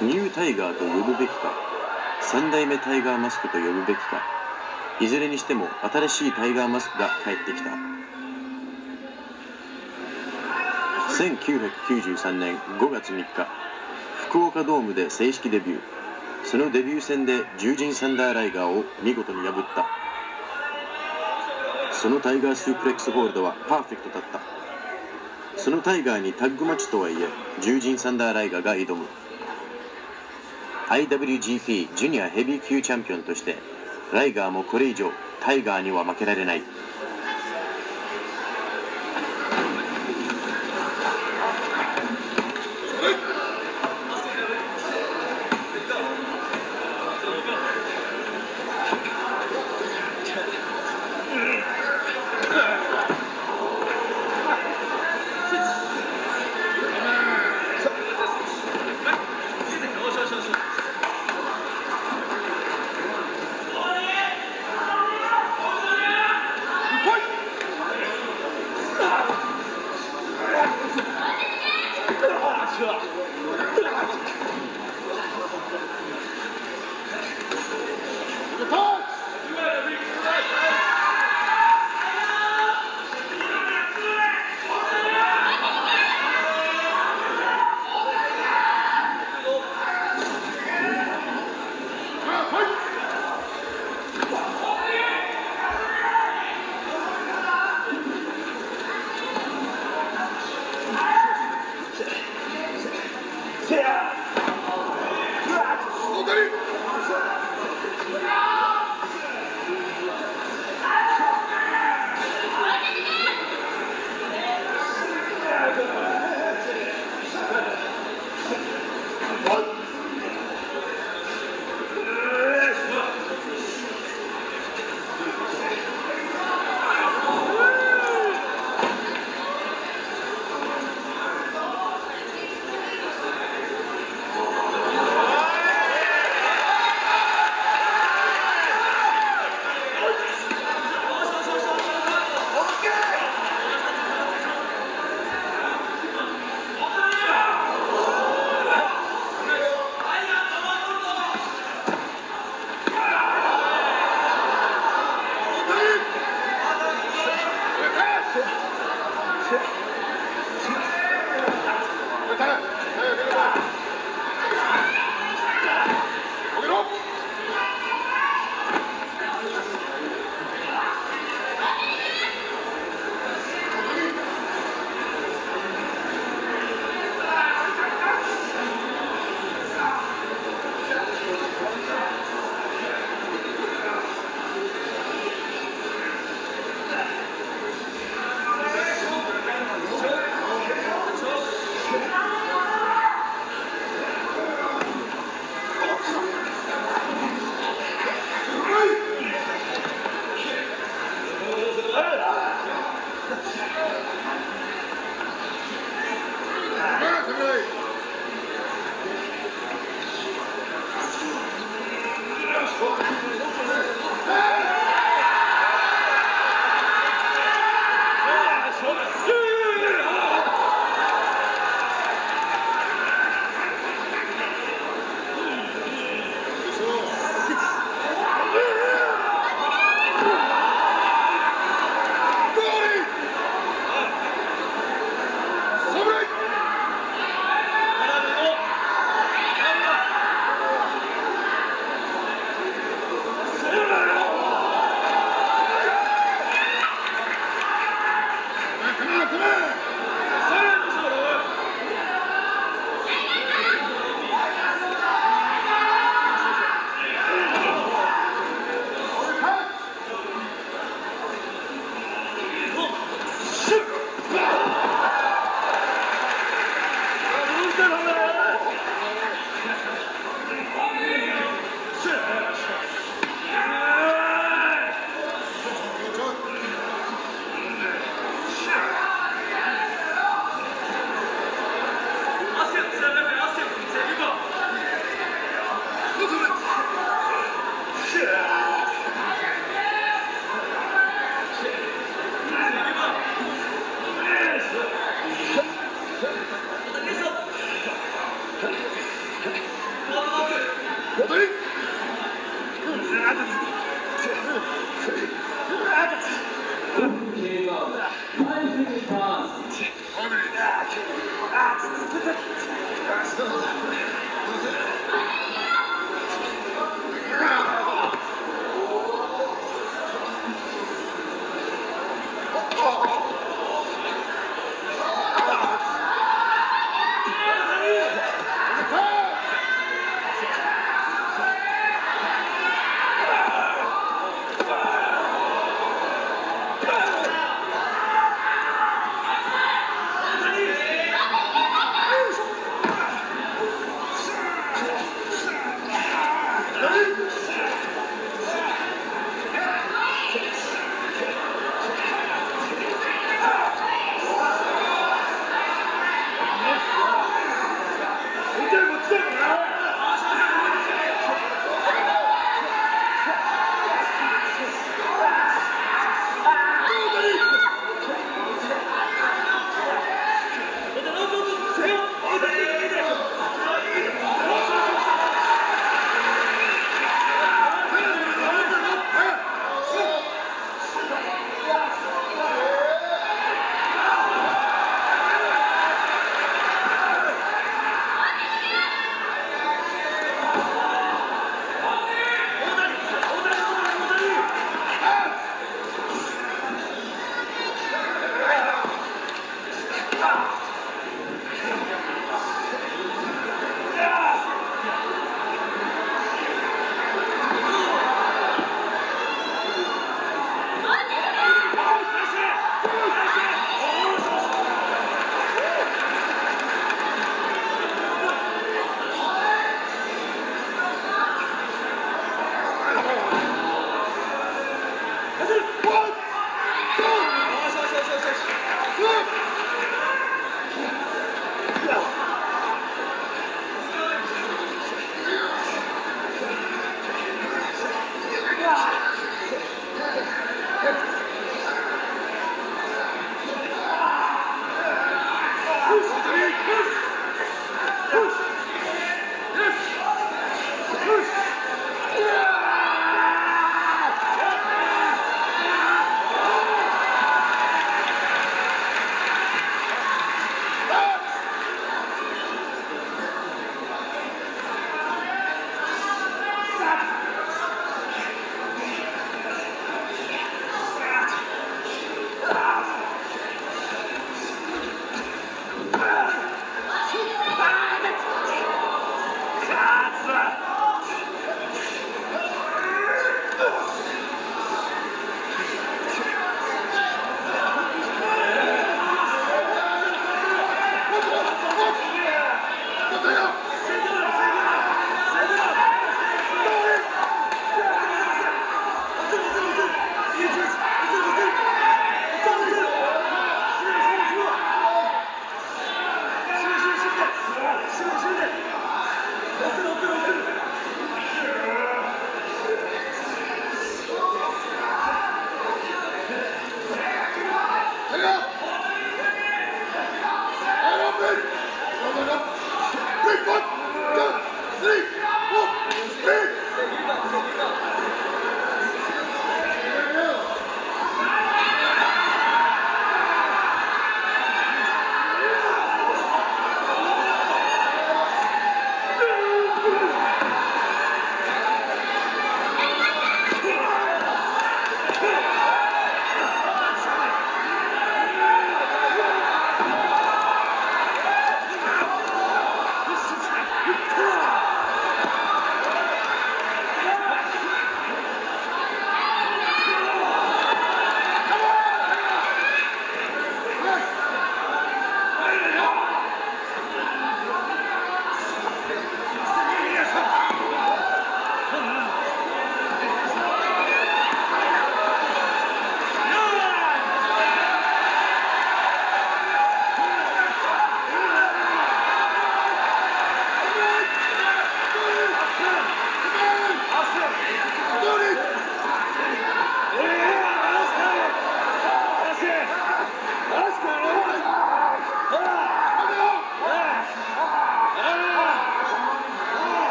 ニュータイガーと呼ぶべきか。三代目タイガーマスクと呼ぶべきか。いずれにしても新しいタイガーマスクが帰ってきた。1993年5月3日。福岡ドームで正式デビュー。そのデビュー戦で獣人サンダーライガーを見事に破った。そのタイガースープレックスホールドはパーフェクトだった。そのタイガーにタッグマッチとはいえ獣人サンダーライガーが挑む。IWGP ジュニアヘビー級チャンピオンとしてライガーもこれ以上タイガーには負けられない。は。Altınay!